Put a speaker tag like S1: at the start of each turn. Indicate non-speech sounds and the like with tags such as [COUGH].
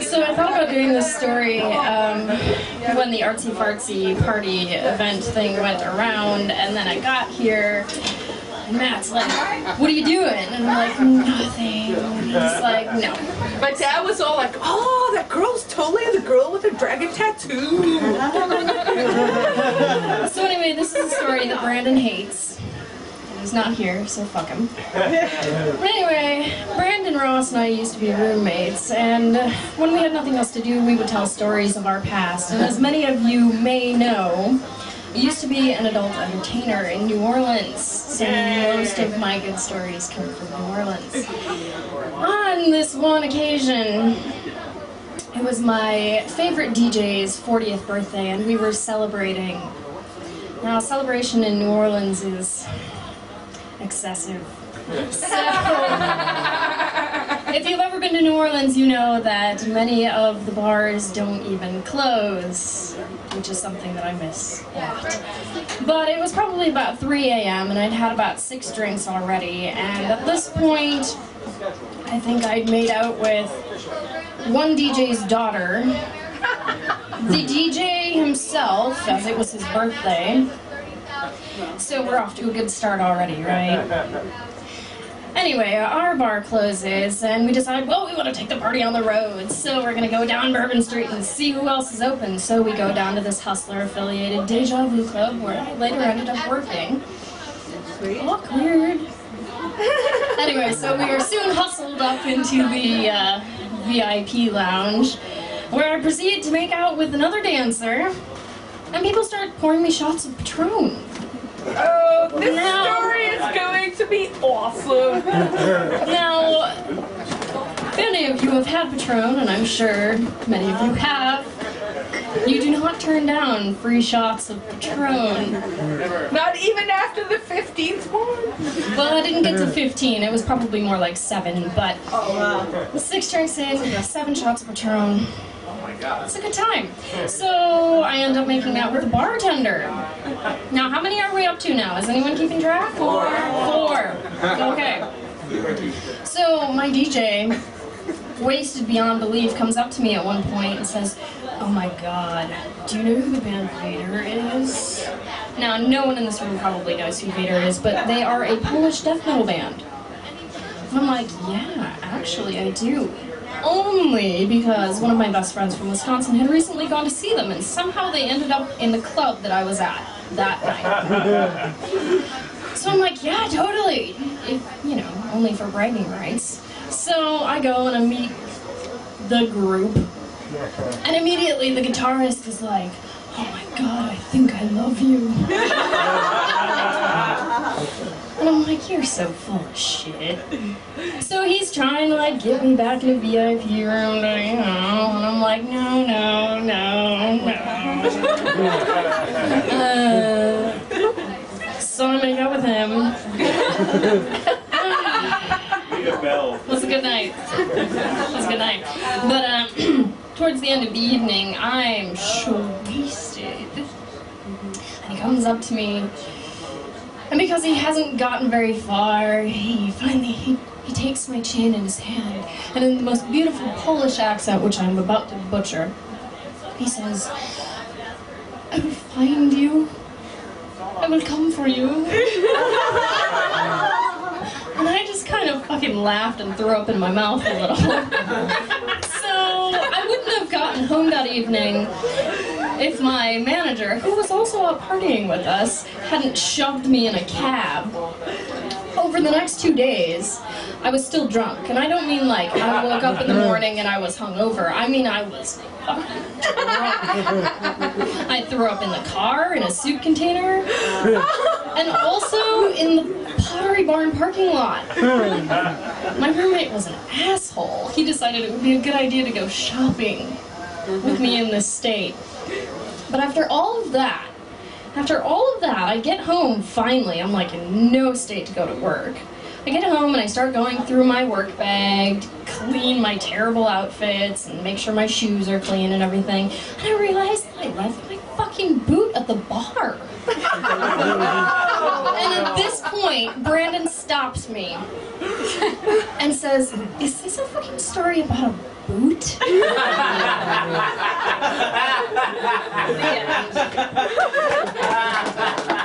S1: So I thought about doing this story um, when the artsy fartsy party event thing went around, and then I got here. And Matt's like, "What are you doing?" And I'm like, "Nothing." And he's like, "No."
S2: My dad was all like, "Oh, that girl's totally the girl with a dragon tattoo." [LAUGHS]
S1: So anyway, this is a story that Brandon hates. He's not here, so fuck him. [LAUGHS] Anyway, Brandon Ross and I used to be roommates, and when we had nothing else to do, we would tell stories of our past. And as many of you may know, I used to be an adult entertainer in New Orleans, so most of my good stories come from New Orleans. On this one occasion, it was my favorite DJ's 40th birthday, and we were celebrating. Now, celebration in New Orleans is excessive. So, if you've ever been to New Orleans, you know that many of the bars don't even close, which is something that I miss a lot. But it was probably about 3 a.m., and I'd had about six drinks already, and at this point, I think I'd made out with one DJ's daughter, the DJ himself, as it was his birthday. So we're off to a good start already, right? Anyway, our bar closes, and we decide, well, we want to take the party on the road, so we're gonna go down Bourbon Street and see who else is open. So we go down to this hustler-affiliated Deja Vu Club, where I later ended up working. Awkward. [LAUGHS] anyway, so we are soon hustled up into the uh, VIP lounge, where I proceed to make out with another dancer, and people start pouring me shots of Patron.
S2: Oh, this
S1: No.
S2: story is going to be awesome. [LAUGHS]
S1: Now, if any of you have had Patron, and I'm sure many of you have, you do not turn down free shots of Patron.
S2: Not even after the 15th one.
S1: Well, I didn't get to 15. It was probably more like seven, but
S2: Oh wow.
S1: six drinks in, seven shots of Patron. Oh my god. It's a good time. So I end up making out with the bartender. Now, how many are we up to now? Is anyone keeping track? Four. Four. Okay. So my DJ, wasted beyond belief, comes up to me at one point and says, "Oh my God, do you know who the band Vader is?" Now, no one in this room probably knows who Vader is, but they are a Polish death metal band. And I'm like, yeah, actually, I do. Only because one of my best friends from Wisconsin had recently gone to see them, and somehow they ended up in the club that I was at that night. [LAUGHS] so I'm like, yeah, totally. If, you know, only for bragging rights. So I go and I meet the group, and immediately the guitarist is like, oh my god, I think I love you. [LAUGHS] And I'm like, you're so full of shit. So he's trying to like get me back in a VIP room, you know, and I'm like, no, no, no, no. [LAUGHS] Uh, so I make out with him. [LAUGHS] night. [LAUGHS] A good night. But um, [CLEARS THROAT] towards the end of the evening, I'm wasted. And he comes up to me, and because he hasn't gotten very far, he finally he, he takes my chin in his hand, and in the most beautiful Polish accent, which I'm about to butcher, he says, "I will find you. I will come for you." [LAUGHS] And I just kind of fucking laughed and threw up in my mouth a little. [LAUGHS] so I wouldn't have gotten home that evening if my manager, who was also out partying with us, hadn't shoved me in a cab. The next two days, I was still drunk. And I don't mean like I woke up in the [LAUGHS] morning and I was hungover. I mean I was. [LAUGHS] I threw up in the car, in a soup container, [LAUGHS] and also in the Pottery Barn parking lot. My roommate was an asshole. He decided it would be a good idea to go shopping with me in this state. But after all of that, after all of that, I get home finally. I'm like in no state to go to work. I get home and I start going through my work bag, to clean my terrible outfits, and make sure my shoes are clean and everything. And I realize I left my fucking boot at the bar. [LAUGHS] and at this point, Brandon stops me [LAUGHS] and says, Is this a fucking story about a boot? [LAUGHS]